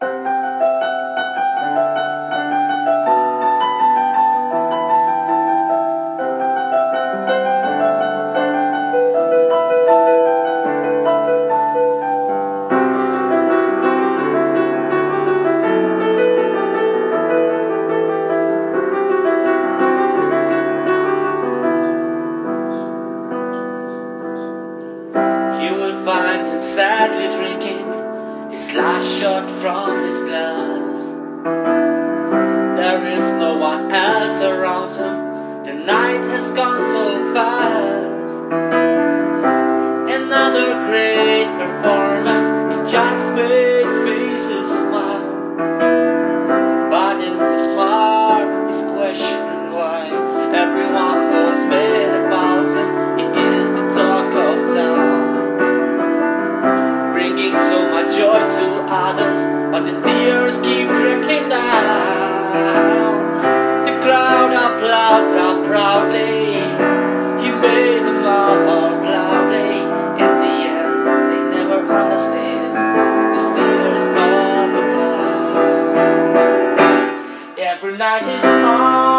You will find him sadly drinking blood from his glass. There is no one else around him. The night has gone so fast. Joy to others, but the tears keep trickling down. The crowd applauds how proudly he made them laugh out loudly. In the end, they never understand the tears of a clown. Every night his heart.